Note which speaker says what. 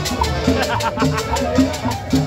Speaker 1: Hahaha